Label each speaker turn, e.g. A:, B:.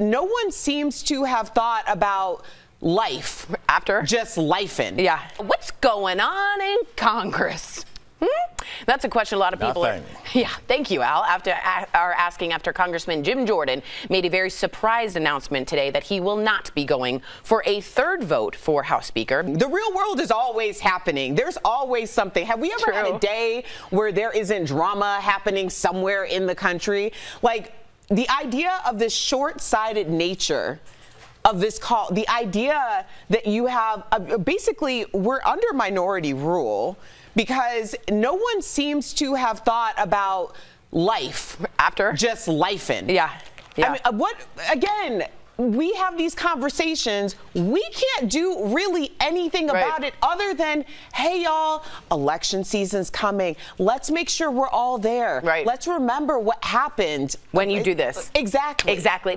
A: no one seems to have thought about life
B: after
A: just life lifing.
B: Yeah. What's going on in Congress? Hmm? That's a question a lot of people
C: Nothing.
B: are. Yeah, thank you, Al. After are asking after Congressman Jim Jordan made a very surprised announcement today that he will not be going for a third vote for House Speaker.
A: The real world is always happening. There's always something. Have we ever
B: True.
A: had a day where there isn't drama happening somewhere in the country? Like the idea of this short-sighted nature of this call, the idea that you have uh, basically we're under minority rule because no one seems to have thought about life
B: After?
A: just lifing.
B: Yeah. Yeah.
A: I mean, uh, what again? We have these conversations. We can't do really anything
B: Right.
A: about it other than, hey, y'all, election season's coming. Let's make sure we're all there.
B: Right.
A: Let's remember what happened
B: When you do this.
A: Exactly.
B: Exactly.